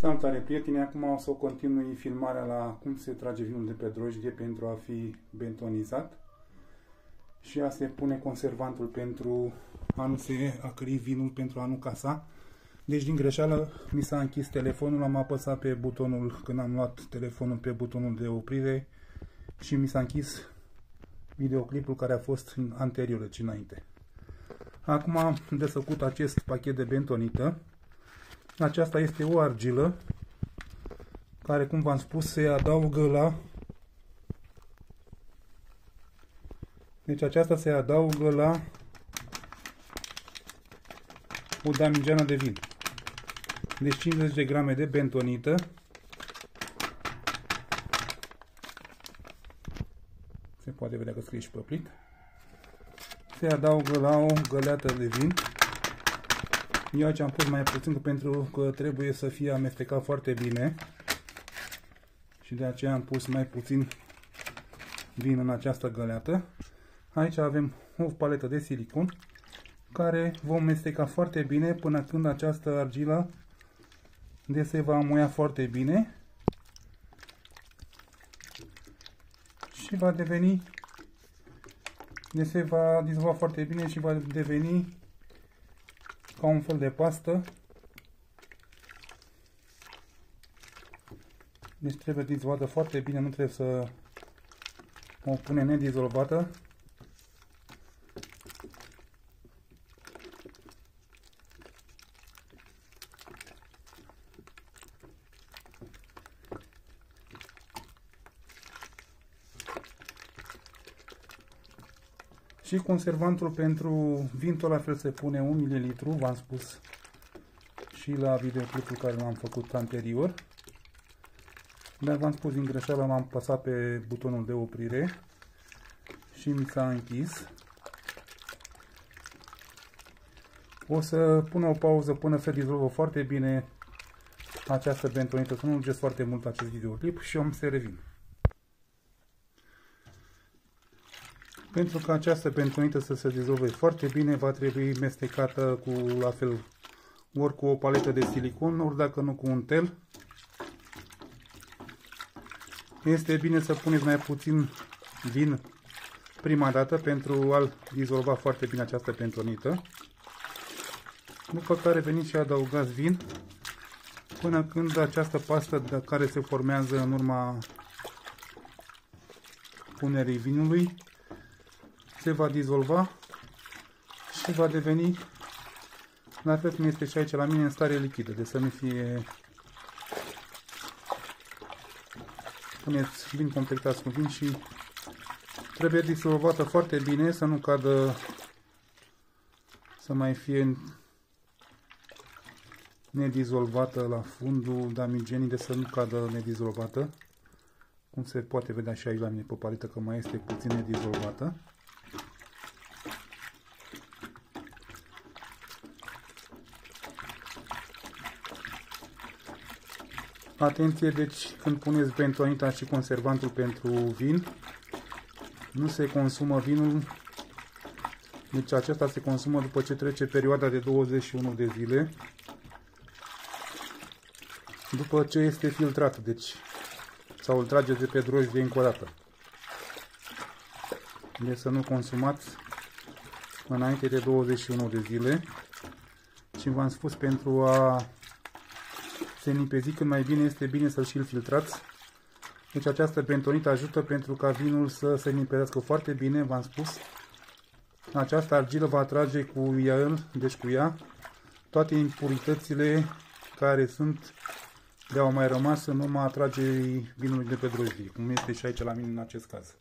Salutare prieteni, acum o să o continui filmarea la cum se trage vinul de pe drojdie pentru a fi bentonizat și a se pune conservantul pentru a nu se acri vinul, pentru a nu casa. Deci din greșeală mi s-a închis telefonul, am apăsat pe butonul, când am luat telefonul pe butonul de oprire și mi s-a închis videoclipul care a fost anterior, deci înainte. Acum am desfăcut acest pachet de bentonită aceasta este o argilă care, cum v-am spus, se adaugă la Deci aceasta se adaugă la o damigeană de vin. Deci 50 de grame de bentonită. Se poate vedea că scrie și pe plic. Se adaugă la o găleată de vin. Eu aici am pus mai puțin pentru că trebuie să fie amestecat foarte bine. Și de aceea am pus mai puțin vin în această găleată. Aici avem o paletă de silicon care vom mesteca foarte bine până când această argilă de se va amuia foarte bine și va deveni de se va dizolva foarte bine și va deveni ca un fel de pastă. Deci trebuie dizolvată foarte bine, nu trebuie să o punem nedizolvată. Și conservantul pentru vin tot la fel se pune 1 ml, v-am spus și la videoclipul care l-am făcut anterior. Dar v-am spus din greșeală, m-am pasat pe butonul de oprire și mi s-a închis. O să pun o pauză până se dizolvă foarte bine această bentonită, să nu lungesc foarte mult acest videoclip și om să revin. Pentru ca această bentonită să se dizolve foarte bine, va trebui mestecată cu, la fel, ori cu o paletă de silicon, ori dacă nu cu un tel. Este bine să puneți mai puțin vin prima dată pentru a dizolva foarte bine această bentonită. După care veniți și adăugați vin până când această pastă de care se formează în urma punerii vinului se va dizolva și va deveni la fel cum este și aici la mine în stare lichidă, de să nu fie puneți vin completați cu vin și trebuie dizolvată foarte bine să nu cadă să mai fie nedizolvată la fundul damigenii de să nu cadă nedizolvată cum se poate vedea și aici la mine pe paletă că mai este puțin nedizolvată Atenție, deci când puneți bentonita și conservantul pentru vin, nu se consumă vinul, deci acesta se consumă după ce trece perioada de 21 de zile, după ce este filtrat, deci sau îl trageți de pe drojdie încă o dată. Deci să nu consumați înainte de 21 de zile și v-am spus pentru a se limpezi cât mai bine, este bine să-l și-l filtrați. Deci această bentonită ajută pentru ca vinul să se limpezească foarte bine, v-am spus. Această argilă va atrage cu ea, deci cu ea, toate impuritățile care sunt de au mai rămas în urma atrage vinului de pe drojdie, cum este și aici la mine în acest caz.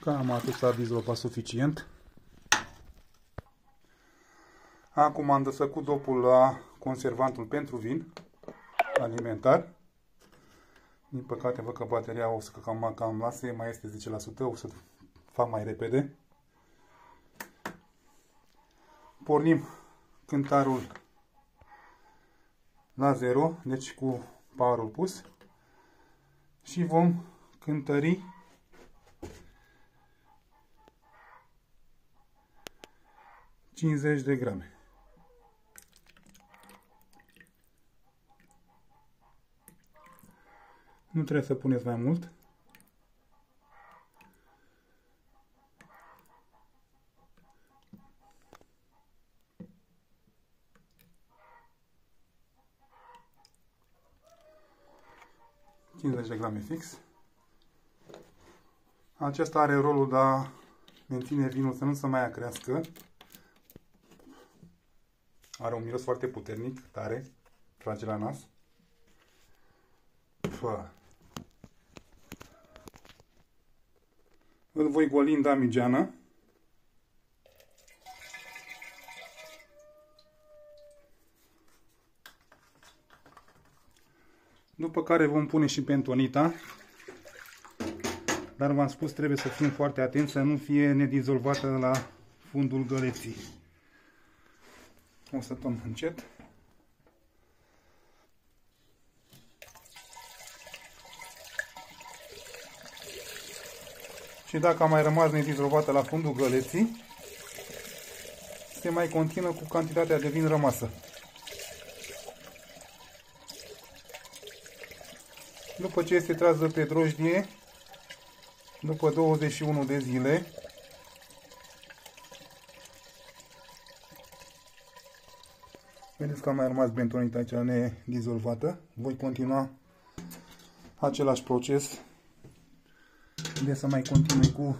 Cam atât s-a dizolvat suficient. Acum am desfăcut dopul la conservantul pentru vin alimentar. Din păcate văd că bateria o să cam, cam lase, mai este 10%, o să fac mai repede. Pornim cântarul la 0, deci cu powerul pus și vom cântări de grame. Nu trebuie să puneți mai mult. de grame fix. Acesta are rolul de a menține vinul să nu se mai acrească. Are un miros foarte puternic, tare, trage la nas. Pă. Îl voi goli în damigeană. După care vom pune și pentonita. Dar v-am spus, trebuie să fim foarte atenți să nu fie nedizolvată la fundul găleții. O să tom încet. Și dacă a mai rămas nedizolvată la fundul găleții, se mai continuă cu cantitatea de vin rămasă. După ce este tras pe drojdie, după 21 de zile, vedeți că a mai rămas bentonita aici nedizolvată. Voi continua același proces de să mai continui cu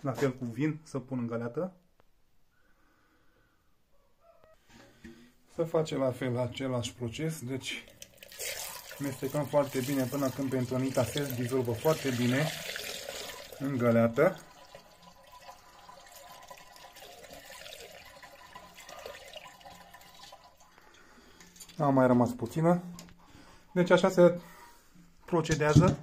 la fel cu vin, să pun în galeată. Să facem la fel același proces, deci Mestecăm foarte bine până când bentonita se dizolvă foarte bine în găleată. A mai rămas puțină. Deci așa se procedează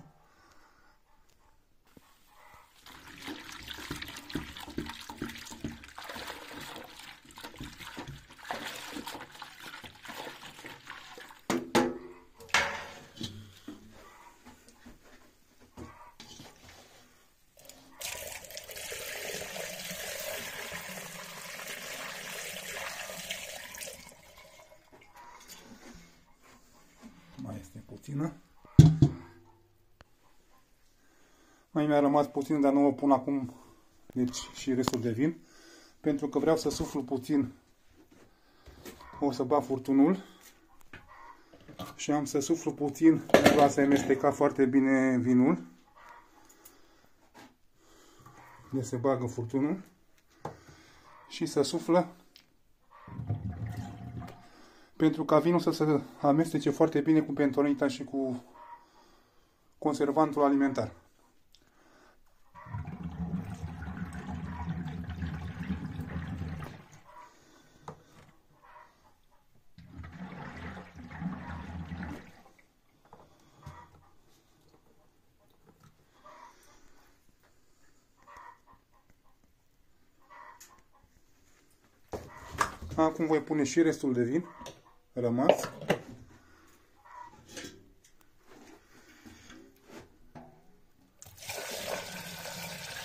puțină. Mai mi-a rămas puțin, dar nu o pun acum deci și restul de vin. Pentru că vreau să suflu puțin. O să bat furtunul. Și am să suflu puțin pentru a se amesteca foarte bine vinul. De se bagă furtunul. Și să suflă pentru ca vinul să se amestece foarte bine cu pentonita și cu conservantul alimentar. Acum voi pune și restul de vin rămas.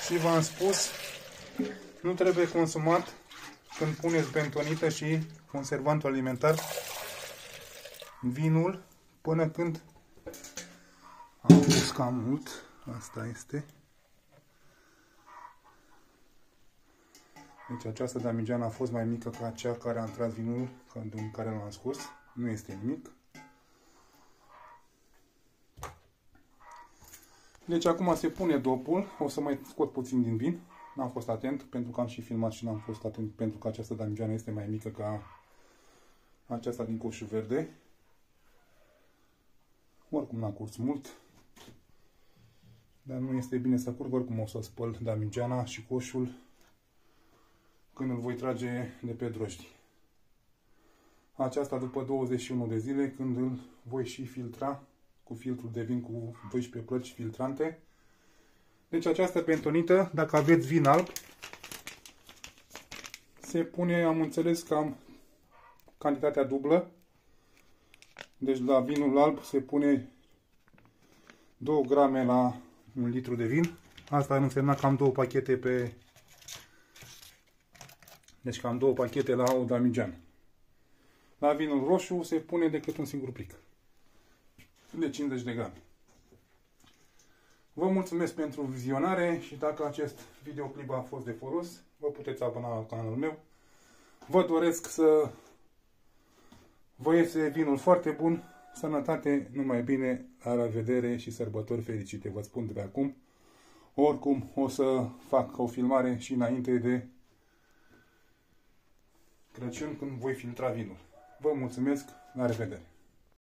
Și v-am spus, nu trebuie consumat când puneți bentonită și conservantul alimentar vinul până când am pus cam mult. Asta este. Deci această damigeană a fost mai mică ca cea care a intrat vinul în care l-am scos. Nu este nimic. Deci acum se pune dopul. O să mai scot puțin din vin. N-am fost atent pentru că am și filmat și n-am fost atent pentru că această damigeană este mai mică ca aceasta din coșul verde. Oricum n-a curs mult. Dar nu este bine să curg, oricum o să spăl damigeana și coșul când îl voi trage de pe drojdi. Aceasta după 21 de zile, când îl voi și filtra cu filtrul de vin cu 12 plăci filtrante. Deci această pentonită, dacă aveți vin alb, se pune, am înțeles, cam cantitatea dublă. Deci la vinul alb se pune 2 grame la un litru de vin. Asta ar însemna cam două pachete pe deci cam două pachete la o damigeană. La vinul roșu se pune decât un singur plic. De 50 de grame. Vă mulțumesc pentru vizionare și dacă acest videoclip a fost de folos, vă puteți abona la canalul meu. Vă doresc să vă iese vinul foarte bun, sănătate, numai bine, la revedere și sărbători fericite. Vă spun de pe acum. Oricum, o să fac o filmare și înainte de Crăciun când voi filtra vinul. Vă mulțumesc, la revedere!